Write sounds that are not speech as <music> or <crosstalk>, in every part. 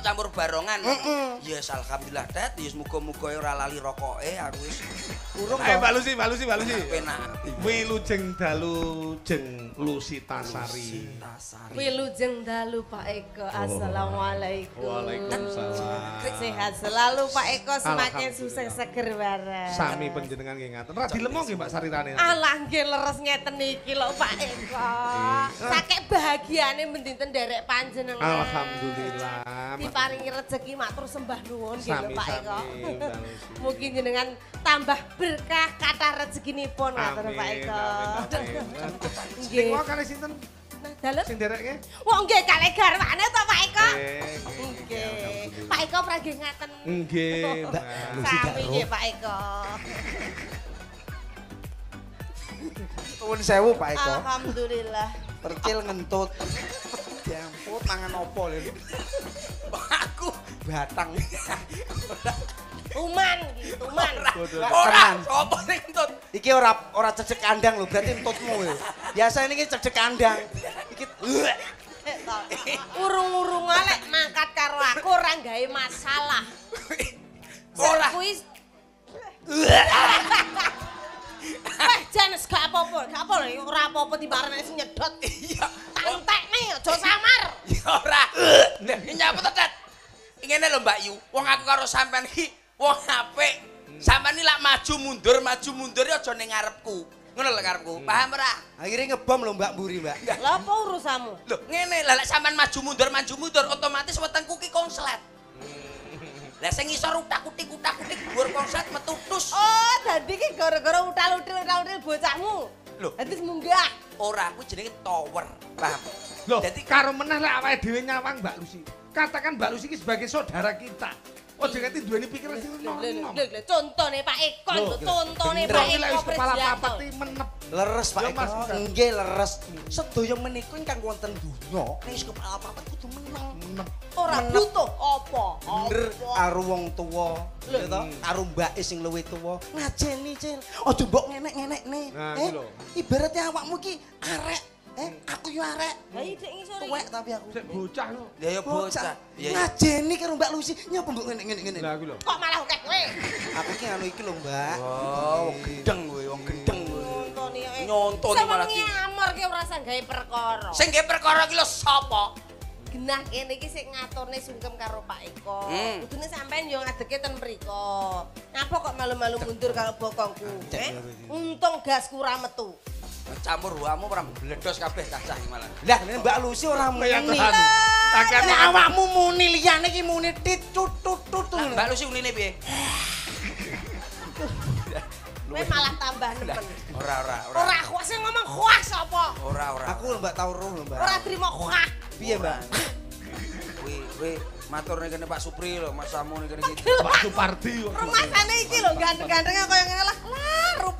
campur barongan. Mm-mm. Yes, alhamdulillah, Tet. Yes, muga-muga ora lali rokoke aku wis Urung Ayo to. Mbak Lucy, Mbak Lucy, Mbak Lucy. penak. Wilujeng dalu jeng Lusitasari. Tasari. Wilujeng dalu Pak Eko. Assalamualaikum. Waalaikumsalam. Sehat selalu Pak Eko semakin sukses seger bareng. Sami panjenengan nggih ngaten. Ra dilemong nggih Mbak Sarirane. Alah nggih leres ngeten iki lho Pak Eko. Sakek bahagiane mendinten derek panjenengan. Alhamdulillah. Diparingi rezeki matur sembah nuwun nggih Sami Pak Eko. Mungkin jenengan tambah berkah kata rezekinipun ngatur Pak Eko. Amin. Nggih. Sing kali sinten? Nah, dalem. Sing dereke? Wong nggih kalih garwane to Pak Eko. Nggih, nggih, nggih, Nggih. alhamdulillah. Pak Eko pragih ngaten. Nggih, <laughs> Mbak. Sami nggih Pak Eko. Nuwun sewu Pak Eko. Alhamdulillah. Percil ngentut. Diamput mangan opo lho. Aku Batang. <laughs> Tuman gitu, tuman. ora sapa sing entut. Iki ora ora cecek kandang lho, berarti entutmu lho. Biasa ini iki cecek kandang. Iki Urung-urung lek mangkat karo aku ora gawe masalah. Ora. Kuwi Eh, Janes gak apa-apa, gak apa lho, ora apa-apa timbarane sing nyedot. Iya. Antekne aja samar. Ya ora. Nek nyapa to, Tet? Ngene lho Mbak Yu, wong aku karo sampean iki wong apik. Sampean iki lak maju mundur, maju mundur ya aja ning ngarepku. Ngono lho karepku. Paham ora? akhirnya ngebom lho Mbak Mburi, Mbak. Lah apa urusanmu? Lho, ngene lah lek sampean maju mundur, maju mundur otomatis wetengku ki konslet. Lah sing ngisor utak-utik utak-utik dhuwur konslet metu tus. Oh, dadi ki gara-gara utal-util utal-util bocahmu. Loh. Dadi munggah. Ora, kuwi jenenge tower. Paham? Loh, Jadi- karo meneh lek awake dhewe nyawang Mbak Lucy. Katakan Mbak Lucy iki sebagai saudara kita. Ojo ngerti duweni pikiran sing Lho, lho, nom. lho, contone Pak Eko, Bener Pak Eko wis kepala papat iki menep. Leres Pak Eko. Nggih leres. Sedaya menika ingkang wonten donya, nek wis kepala papat kudu meneng. Menep. Ora Menep. butuh apa? Bener karo wong tuwa, ya to? Karo mbake sing luwih tuwa. Ngajeni, Cil. Aja mbok ngenek-ngenekne. Nah, Eh, ibaratnya awakmu iki arek. Eh, aku yo arek. Lah iki dek ngisor Tuwek iki. tapi aku. Sik bocah lho. Ya ya bocah. Ya ya. Ngajeni karo Mbak Lucy, nyapa mbok ngene-ngene. Lah iki lho. Kok malah oke kowe? Aku ki anu iki lho, Mbak. Wow, wong gedeng kowe, wong gedeng kowe. Nyontoni ae. Nyontoni malah ki. amor ki ora usah gawe perkara. Sing nggih perkara ki lho sapa? genah kene iki sik ngaturne sungkem karo Pak Eko. Hmm. Kudune sampean yo ngadeke ten mriko. Ngapa kok malu-malu mundur karo bokongku? Eh? Untung gasku ora metu. Campur ruamu ora bledos kabeh cacah malah. Lah, ini Mbak Lucy ora muni. Kakek Nek awakmu muni liyane iki muni tit tut tut tut. Mbak Lucy unine piye? Kowe malah tambah nemen. Ora ora ora. Ora kuat sing ngomong kuat sapa? Ora ora. Aku Mbak tau roh lho, Mbak. Ora trimo kuat. Piye, Mbak? Kowe kowe matur ning kene Pak Supri lho, Mas Samu ning kene iki. Pak Supardi. Rumasane iki lho ganteng-gantengnya kaya ngene lah.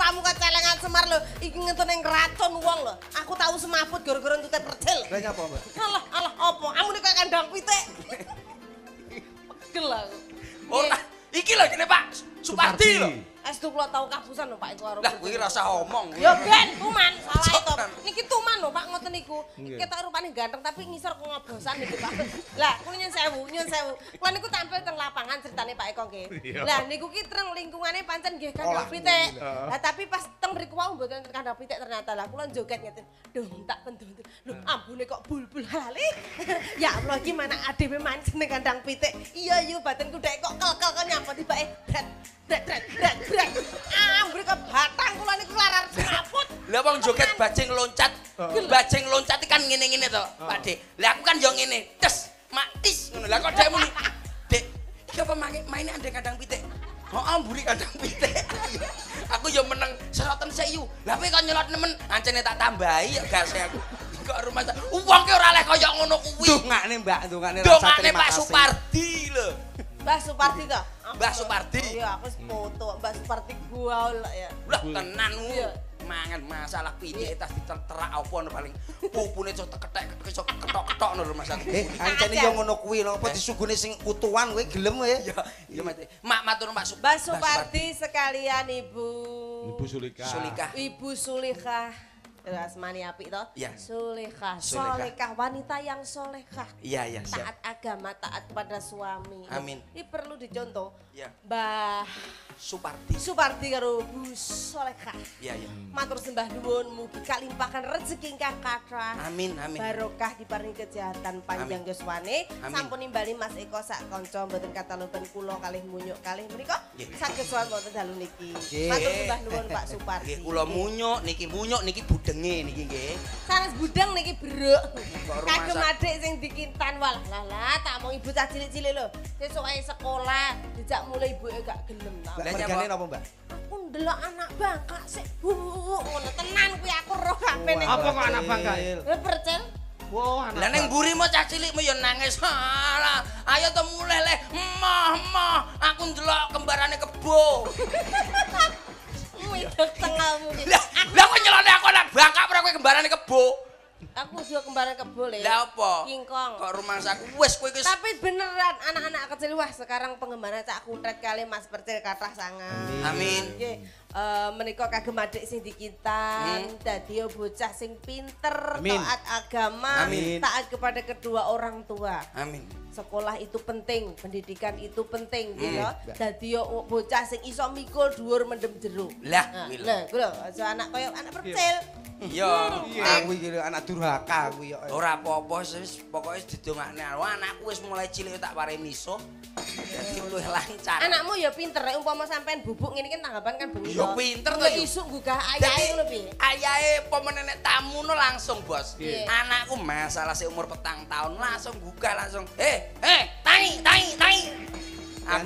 Lah, rupamu kecelengan semar lho. Iki ngentene ngracun wong lho. Aku tahu semaput gara-gara entute percil. Lah nyapa, Mbak? Alah, alah apa? Amune kaya kandang pitik. <laughs> Pegel aku. Ora. Iki lho kene Pak Supardi lho. Estu kula tau kapusan lho Pak iku karo. Lah kowe rasa omong. Yo ben, tuman, salah itu. Niki tuman lho Pak ngoten niku. Ketok rupane ganteng tapi ngisor kok ngobosan niki Pak. Lah, kula nyun sewu, nyun sewu. Kula niku tampil teng lapangan ceritane Pak Eko nggih. Lah niku ki treng lingkungane pancen nggih kandang pitik. Lah tapi pas teng mriku wau mboten kandang pitik ternyata lah kula joget ngeten. Duh, tak pendut. Lho, ambune kok bulbul lali. <laughs> ya Allah iki mana adewe mancing ning kandang pitik. Iya, iya batinku dek kok kel-kel kok nyapa tibake. Bret, bret, bret, Lah wong joget bajing loncat. Bajing loncat iki kan ngene-ngene to, Pak Dik. Lah aku kan yo ngene, tes, matis ngono. Lah kok dhek muni, Dik, iki apa main maine andeng kandang pitik? Oh, amburi kandang pitik. <laughs> aku yo meneng seroten seyu. Lah kowe kok nyelot nemen, ancene tak tambahi ya gase aku. <laughs> Kok rumah sak. Wong ki ora leh kaya ngono kuwi. Dongane, Mbak, dongane rasa Dongane Pak. Supardi lho. Mbah Supardi to? Mbah Supardi. Iya, aku foto Mbah Supardi gaul ya. Lah tenan ku. Iya. Mangan masalah pitik tas diterak apa no paling pupune cok ketek iso ketok-ketok no Mas aku. Eh, ancene yo ngono kuwi lho, apa Eh. disugune sing utuhan kowe gelem kowe? Ya, ya Mas. Mak matur Mbak Sup. Mbak Supardi sekalian Ibu. Ibu Sulika. Sulika. Ibu Sulika. Eh, Asmani apik toh? Sulika. Sulika. Solekah wanita yang solekah. Iya, iya. Taat agama, taat pada suami. Amin. Ini perlu dicontoh. Iya. Mbah Supardi. Supardi karo Bu Solekah. Iya, iya. Matur sembah nuwun mugi kalimpahan rezeki ingkang kathah. Amin, amin. Barokah diparingi kesehatan panjang yuswane. Amin. Sampun nimbali Mas Eko sak kanca mboten kataloban kula kalih munyuk kalih menika. Saged sowan wonten dalu niki. Matur sembah nuwun Pak Supardi. Nggih, kula munyuk niki munyuk niki budenge niki nggih. Sanes budeng niki rumah Kagem adik sing dikintan walah lah lah tak mau ibu cah cilik-cilik lho. Sesuk ae sekolah dijak mulai ibuke gak gelem ta. Lah, nyapa? napa, Mbak? Aku ndelok anak bangka sik bu ngono tenan kuwi aku roh kabeh ning. Apa kok anak bangka? Eh percel. Wah, anak. Lah ning mburi mau cah cilik mau ya nangis. Alah, ayo to mulai le. Emah, emah, aku ndelok kembarane kebo. <laughs> Lah, kok nyelone aku anak bangka ora kowe kembarane kebo. Aku juga kembaran kebo le. Lah apa? Kingkong. Kok rumah saku wis kowe wis Tapi beneran anak-anak kecil wah sekarang pengembangan cak kuntret kali Mas Percil kathah sangat. Amin. Nggih, eh menika kagem adik sing dikintan, Hmm. dadi bocah sing pinter, Amin. taat agama, Amin. taat kepada kedua orang tua. Amin. Sekolah itu penting, pendidikan itu penting Hmm. gitu. Dadi yo bocah sing iso mikul dhuwur mendem jero. Lah, Nah, kuwi aja anak koyo anak Percil. Iya. Aku iki anak durhaka kuwi yo. Ora apa-apa wis pokoke didongakne anakku wis mulai cilik tak paringi miso. Dadi luwih lancar. Anakmu ya pinter, umpama sampean bubuk ngene kan tanggapan kan bengi. Ya toh. pinter isuk gugah Dadi ayahe ngono piye? ayahe pomene nek tamu no langsung, Bos. Iya. Anakku masalah si umur petang tahun langsung buka langsung. Eh, eh, tangi, tangi, tangi. Ora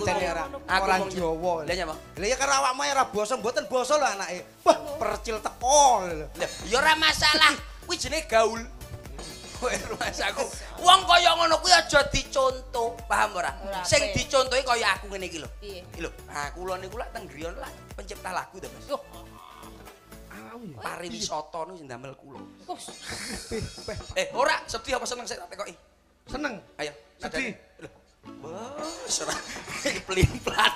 aku orang mau- Jawa. Lah nyapa? Lah ya karo awakmu ora basa, mboten basa lho anake. Wah, percil teko lho. Lah, ya ora masalah. Kuwi jenenge gaul. Kowe rumasaku. Wong kaya ngono kuwi aja dicontoh, paham ora? Sing dicontohi kaya aku ngene iki lho. Iki lho, ah kula niku lak teng griya lak pencipta lagu to, Mas. Loh, Pariwisata niku sing damel kula. <laughs> Eh, ora sedih apa seneng sik tak tekoki. Seneng. Ayo, Sedih. Lho. Wah, ora <laughs> pelin-pelan.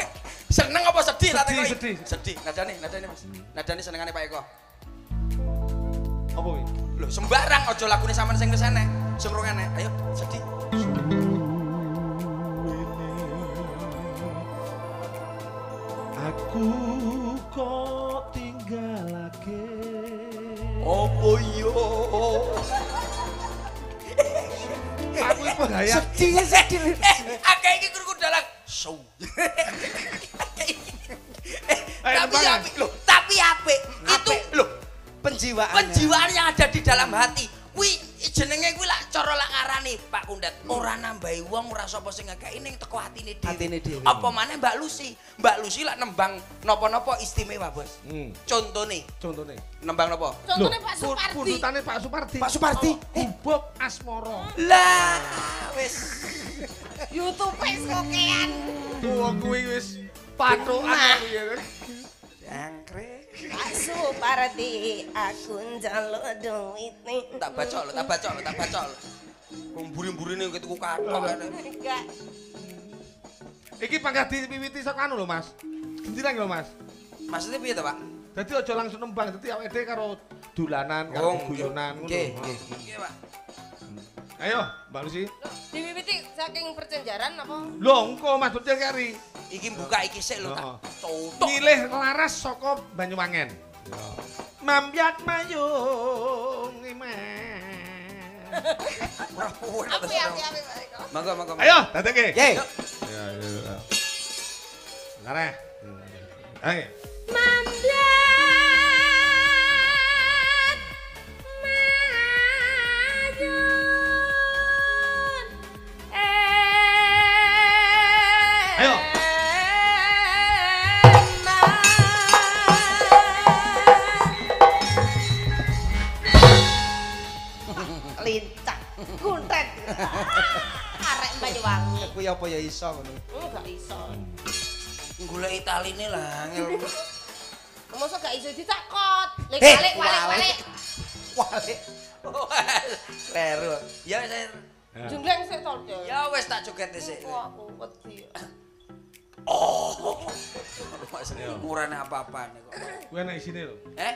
<laughs> Seneng apa sedih tak Sedih, tekoki? sedih. Sedih. Nadane, nadane Mas. Nadane senengane Pak Eko. Apa kuwi? Lho, sembarang aja lagune sampean sing kesene. Sing. Ayo, sedih. Aku kok tinggalake. Opo yo? Aku iku gaya. Sedih sedih. Eh, akeh iki krungu dalang. Show. <laughs> Eh, tapi apik lho, tapi apik. Penjiwaan. penjiwaan yang ada di dalam hati. Kuwi jenenge kuwi lak cara lak ngarani Pak Kundet. Ora nambahi wong ora sapa sing ngekeki ning teko atine dhewe. Atine dhewe. Apa maneh Mbak Lucy? Mbak Lucy lak nembang napa-napa istimewa, Bos. Hmm. Contone, Contohnya. nembang napa? Contohnya Loh, Pak Supardi. Pundutane Pak Supardi. Pak Supardi. Eh, Bob Asmoro. Lah, wis. YouTube wis kokean. Wong kuwi wis patokan kuwi ya. Jangkrik. Pak Supardi, aku njaluk duit nih. Tak baca lho, tak baca lho, tak baca lho. Wong mburi-mburine kok tuku kathok. Enggak. Iki pangkat diwiwiti saka anu lho, Mas. Gendirang lho, Mas. Maksudnya piye to, Pak? Dadi aja langsung nembang, dadi awake dhewe karo dolanan, karo guyonan ngono. Nggih, nggih. Nggih, Pak. Ayo, Mbak Lucy. Diwiwiti saking percenjaran apa? Lho, engko Mas Betul kari. Iki buka iki sik lho, tak tutuk. Milih laras saka Banyuwangen. Mambyat mayung. Ora? Monggo, monggo. Ayo, dadekke. Ye. Ya, ya, ya. Lareh. Ayo. Mambyat mayun Ayo. Arek Banyuwangi Kuwi apa ya iso ngono. enggak iso Golek italine lah angel. <laughs> Masa gak iso dicakot. Lek Eh, balik balik walik. balik. Wale. Kleru. Ya wis. Sir. Jumleng sik tol. Cuk. Ya wis tak joget sik. Wah, aku wedi. Oh. <laughs> Mas murane apa-apaan kok. Kuwi ana isine lho. Eh?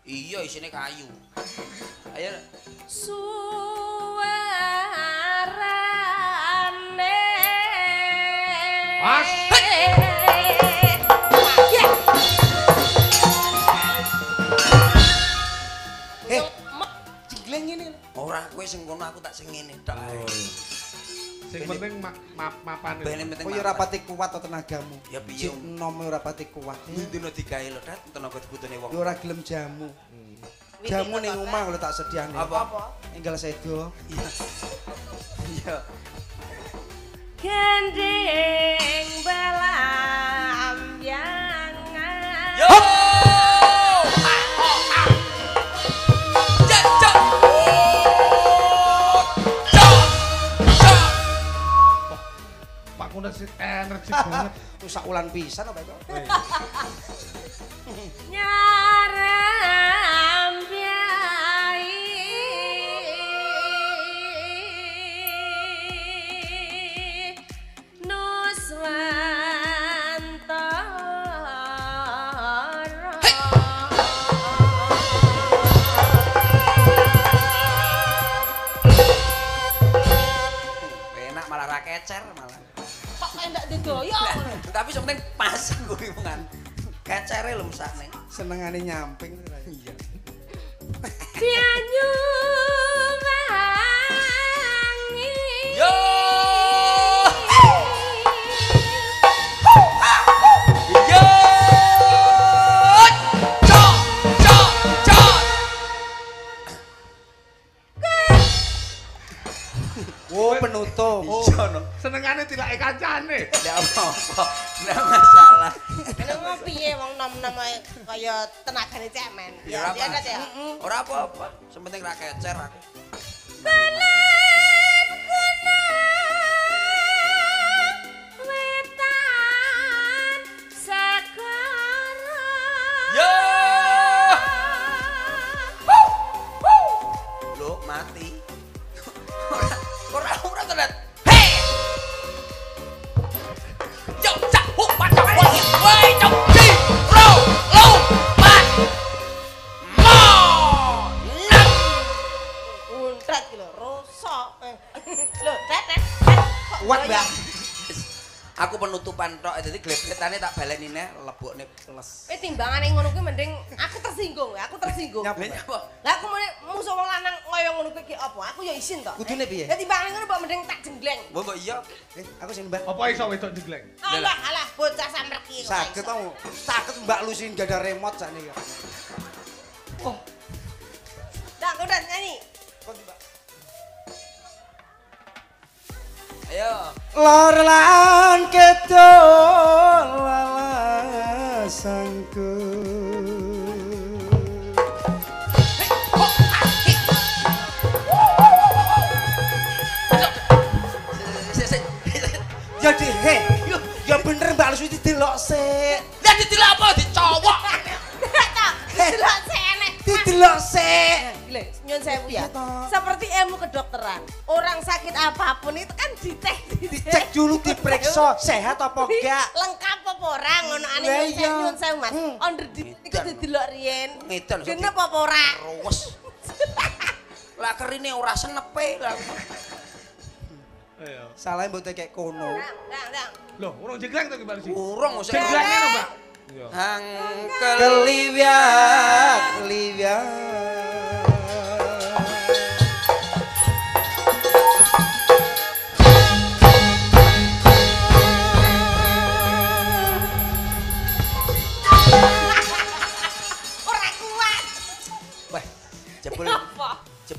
Iya isine kayu. Ayo. Suarane. Ya. Eh. Mak, Jengleng ini. Ora kowe sing ngono aku tak sing ngene tok. ae. Sing penting ma map mapane. Ben penting. Kok ya ora pati kuat tenagamu. Ya piye? Jek nom ora pati kuat. Dino digawe lho, Dat, tenaga dibutune wong. Ya ora gelem jamu. Jamu ning omah kalau tak sediane. Apa? Enggal sedo. Iya. Iya. Gending belambiangan. Rusak ulan pisan apa itu? <laughs> Nyarambiai Tapi sing penting pas gurimungan. Kecere lho mesane. Senengane nyamping. Iya. Pianyu Ndak masalah. Ini mau piye wong nom-nom kaya tenagane cemen. Ya. Ora apa-apa. Sing penting ra kecer aku. Untrat iki lho, rosok. Eh, Lho, tet tet. Kuat, Mbak. Aku penutupan tok, jadi glepletane tak baleni ne, lebokne plus. Eh timbangane ngono kuwi mending aku tersinggung, ya, aku tersinggung. Nyapa? Lah aku mene musuh wong lanang kaya ngono kuwi ki apa? Aku ya isin to. Kudune piye? Ya timbangane ngono mbok mending tak jenggleng. Mbok mbok iya. Eh, aku sini Mbak. Apa iso wedok jegleng? Alah, alah, bocah samreki kok. Sakit tau. Sakit Mbak Lusin gak ada remote sakniki. Oh. Dah, kau udah nyanyi. Ayo. Lor lan. Sik, sik. Jadi he, ya bener Mbak Lusin didelok sik. Lah ditilak apa dicowok. Delok senek. Didelok Gile, nyun sewu ya. Iya. Seperti ilmu kedokteran. Orang sakit apa pun itu kan dicek. Dicek dulu diperiksa <laughs> sehat apa enggak. Lengkap apa ora ngono ane Lah nyun iya. sewu sewu Mas. Hmm. Onder di Edan. didelok riyen. Genep apa ora? Ruwes. <laughs> Lah kerine ora senepe lah. Ayo. Salah mbok kayak kono. Loh, urung jegleng to ki Mbak Lucy? Urung Jeglengnya no, Mbak. Iya. Hangkel Keliwiak,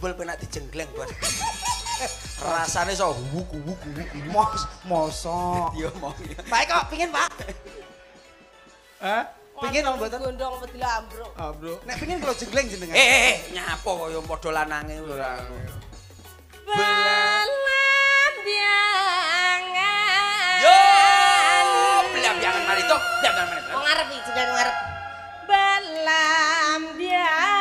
Apa? jebul penak dijenggleng, Bos. <laughs> Rasane so wuk wuk wuk. Mos, mosok. <laughs> Yo mau. Pak kok pingin, Pak? Hah? Pingin om mboten? Gondong apa dilambruk. Ah, Bro. Nek pingin kalau jegleng jenengan. Eh, eh, eh, nyapa kaya padha lanange ora. Belambiangan. Yo, belambiangan mari to. Belambiangan mari. Wong ngarep iki jeneng ngarep. lambyangan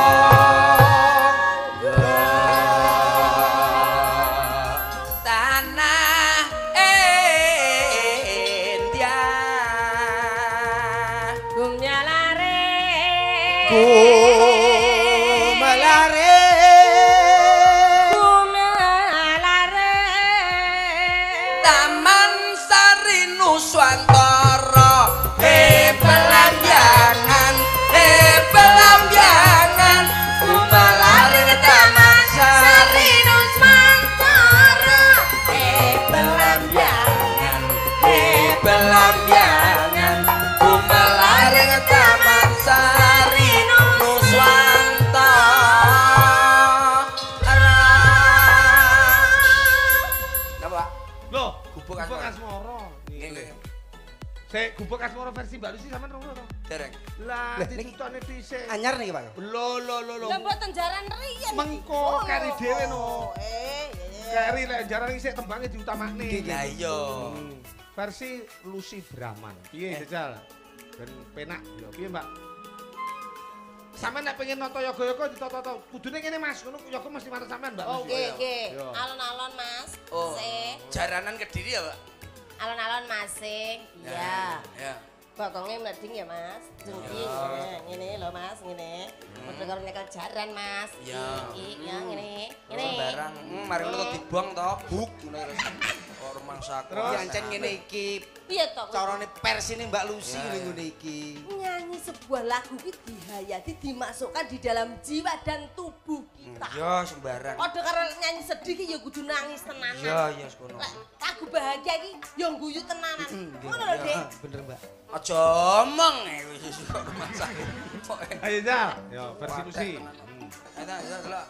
suanto Lah, niki- ditutone dhisik. anyar nih Pak Lo lo lo lo. Lah mboten jaran riyen. Mengko kari dhewe no. Eh, iya. Kari lek jarang isik tembange diutamakne. Lah iya. Hmm. Versi Lucy Brahman. Piye Eh. jajal? Ben penak yo. Piye, Mbak? Sampeyan nek pengen nata yoga-yoga ditata-tata. Kudune ngene Mas, ngono yoga mesti marang sampean, Mbak. Oh, Lucy. nggih, nggih. Yo. Alon-alon, Mas. Oh. Jaranan Kediri ya, Pak? Alon-alon masing. Iya. Ya. Bokongnya mleding ya, Mas. Jengking. Ya. Ngene lho, Mas, ngene. Padha karo nyekel jaran, Mas. Ya. Iki, ya ngene. Ini Ngene. barang, hmm, mari kok dibuang to, buk ngono terus. Kok rumang saku. Terus ancen ngene iki Piye to? carane persine Mbak Lucy Ya, ngene ya. iki. nyanyi sebuah lagu itu dihayati dimasukkan di dalam jiwa dan tubuh kita. Ya sembarang. Padha karo nyanyi sedih ki ya kudu nangis tenanan. Ya ya sekono. Lek lagu bahagia iki ya guyu tenanan. Ngono lho, Ya, Dik. bener Mbak. Aja omong eh wis kok. Kok eh. Ayo, Jal. Yo, versi Lucy. Ayo ta, ayo delok.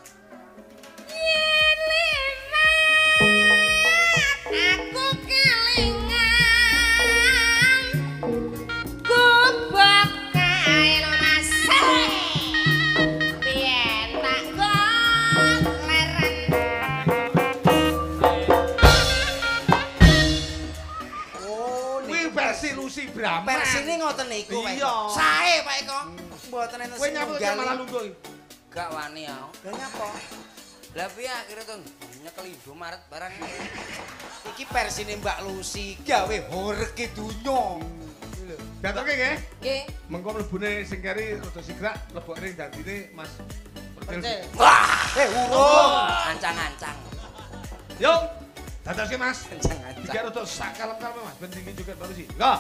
Persine ngoten niku Pak. Sae Pak Eko. Mboten enten Kowe nyapa malah lungguh. Gak wani aku. Lah nyapa? Lah piye akhirnya tuh nyekel Indomaret barang. Iki persine Mbak Lucy gawe horeke donya. Datoke nggih. Nggih. Mengko mlebune sing keri rada sigrak lebokne dadine Mas Percil. Wah, Eh, urung. ancang-ancang. Yuk. Datoke Mas. Ancang-ancang. Tiga rada sak kalem-kalem Mas, ben tinggi juga baru sih. Enggak.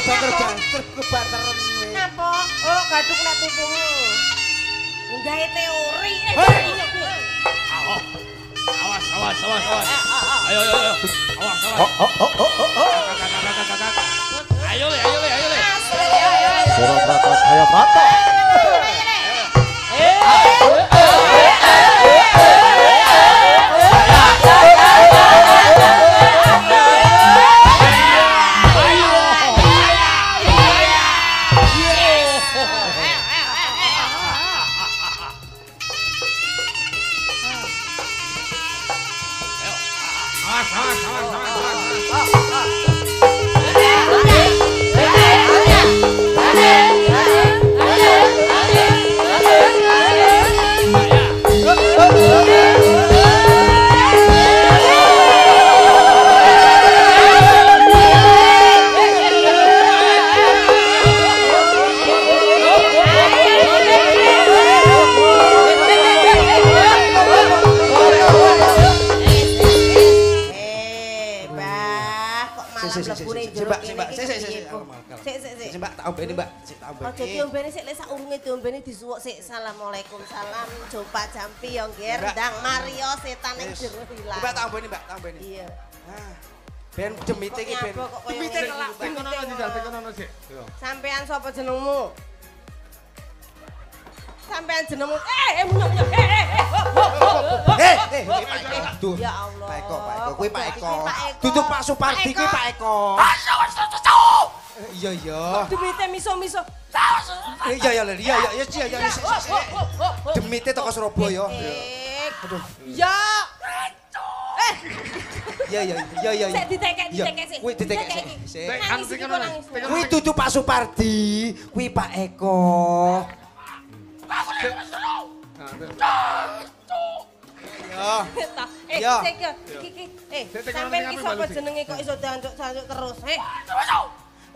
Coba kerjaan kebanteran kowe. Napa? Oh, gaduk pupumu. Nggawe teori. Eh, Hei! Awas, awas, awas, awas. Ayo, ayo, ayo. Awas, awas. Oh oh oh oh oh. oh. Ayo, le, ayo, le, ayo, le. Surabrata Jaya Brata. Awas, si tak ombeni. Ojo diombeni sik lek saurunge diombeni disuwuk sik. Assalamualaikum salam jumpa jampi yo nggih Mbak. ndang Mario setan ning Wis. jero hilang. Mbak tak ombeni Mbak, tak ombeni. Iya. Ah. Ben demite iki ben. Demite ngene kelak Mbak? kono njajal, sing kono sik. Yo. Sampean sapa jenengmu? Sampean jenengmu eh eh munyuk munyuk eh eh eh ho. Eh, eh, eh, Pak Eko. Ya Allah. Pak Eko, Pak Eko, kuwi Pak Eko. Pak. Duduk Pak Supardi Pak kuwi Eko. Pak Eko. Eh, Iya iya. Demite miso-miso. Iya iya iya iya iya iya iya. Demite toko Surabaya. Aduh. Ya. Eh. Iya iya iya iya. Sik ditekek ditekek sik. Kuwi ditekek. Sik. Nangis iki kok Kuwi tutup Pak Supardi, kuwi Pak Eko. Aku lek wis Ya. Eh, sampeyan iki sapa jenenge kok iso dantuk-dantuk terus? Eh.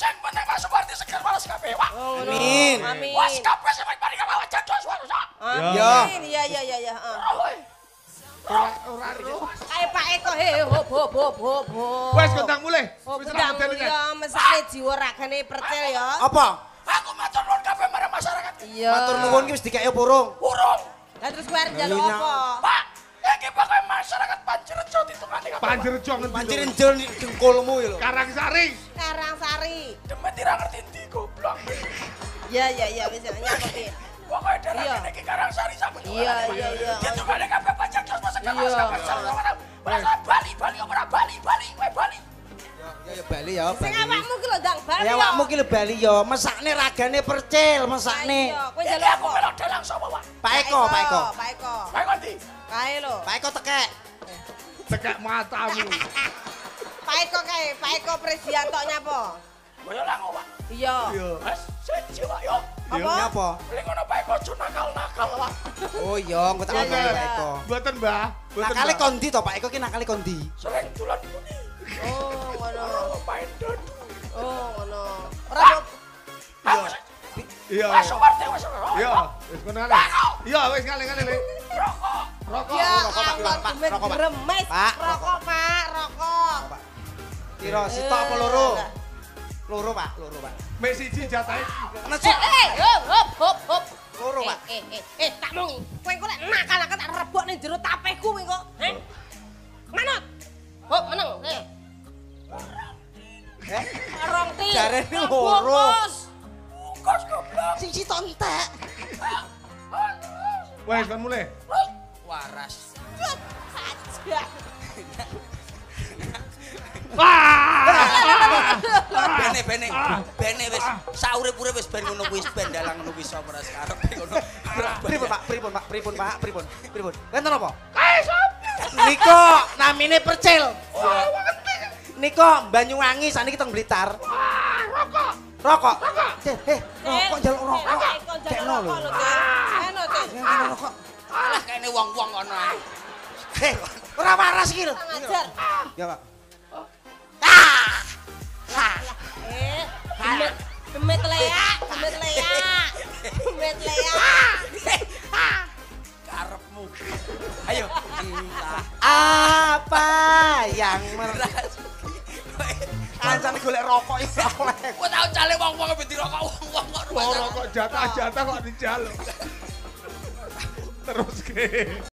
Sing penting Mas Supardi seger waras kabeh, Pak. Amin. Amin. Wes kabeh sing mari kabeh jago suara. Ya. Amin. Iya iya iya iya. heeh. Ora ora ro. Kae Pak Eko he hop hop hop hop. Wes gendang mulih. Oh, Wis gendang rambut ya mesake jiwa ragane percil ya. Apa? Aku matur nuwun kabeh marang masyarakat. Iya. Matur nuwun ki wis dikek burung. Urung, Lah terus kowe arep njaluk Iya, apa? Pak. Iki pokoke masyarakat Panjerejo. Panjerjo ngendi? Pancen njel dengkulmu iki lho. Karangsari. Karangsari. Demet ira ngerti ndi goblok. Iya iya iya wis piye? Pokoke daerah Iya. kene iki Karangsari sampun. Iya iya iya. Ditungani kabeh pajak masak Iya. kabeh. Ora Bali, Bali ora Bali, Bali, kowe Bali. Ya ya Bali ya Sing awakmu ki lho ndang bali. Ya awakmu ki lho Bali ya, mesakne ragane percil, mesakne. Iya, kowe njaluk aku melok dalang sapa, Pak? Pak Eko, Pak Eko. Pak Eko. Kowe ngerti? Kae lho. Pak Eko tekek. Tekak matamu. <laughs> Pak Eko kae, Pak Eko Presianto nyapa? Koyo lango, Pak. Iya. Mas, siji, Pak yo. Apa? Nyapa? Lek ngono bae aja nakal-nakal lah. Oh iya, engko tak Iya, ngomong iya. Pak Eko. Mboten, Mbah. Mboten. Nakale kondi to Pak Eko ki nakale kondi. Sering dolan muni. Oh, Iya. wis suwarti wis. Iya, wis ngono ae. Iya, wis ngale-ngale, Le. Rokok. Rokok. Ya rokok, Pak, rokok, Pak. Rokok, Pak, rokok. Pak. Kira sitok apa loro? Eh, Loro Pak, loro Pak. Mek siji jatahe. Nesu. Eh, eh, hop, hop, hop, hop. Loro, Eh, Pak. Eh, eh, eh, tak mung. Kowe nakal-nakal tak rebok ning jero tapehku kowe engko. Heh. Manut. Hop, meneng. Eh, Eh, rong ti. Jarene loro. Bungkus goblok. siji to entek. Wes kon mulai. Waras. Saja. Bene bene. Bene wis saurip-urip wis ben ngono kuwi ben dalang ngono kuwi sapa ora sekarep ngono. Pripun Pak? Pripun Pak? Pripun Pak? Pripun? Pripun? Wonten apa? Niko namine Percil. Niko Banyuwangi saniki teng Blitar. rokok. Rokok. Cih, eh, rokok njaluk rokok. Lho. Rokok lho, Teh. Eno, Teh. Ya, kene rokok. Alah kene wong-wong ngono ae. Eh, ora waras iki lho. Ngajar. Ya, Pak. Eh, gemet, gemet leak, gemet leak. Gemet leak. Karepmu. Ayo. Apa yang mer Ras. Kancane golek rokok iki oleh. Kok tau cale wong-wong ben dirokok wong-wong kok. Rokok jatah-jatah kok dijaluk. <laughs> Terus ke.